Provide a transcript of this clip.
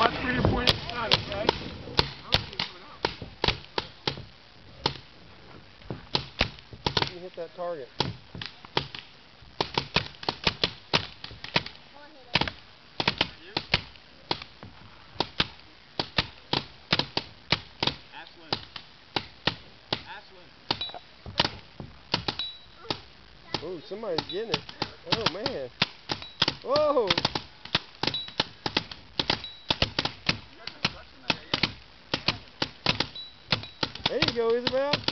watch you're pointing the gun, okay? You hit that target. Ooh, somebody's getting it. Oh man. Whoa! There you go, Isabel.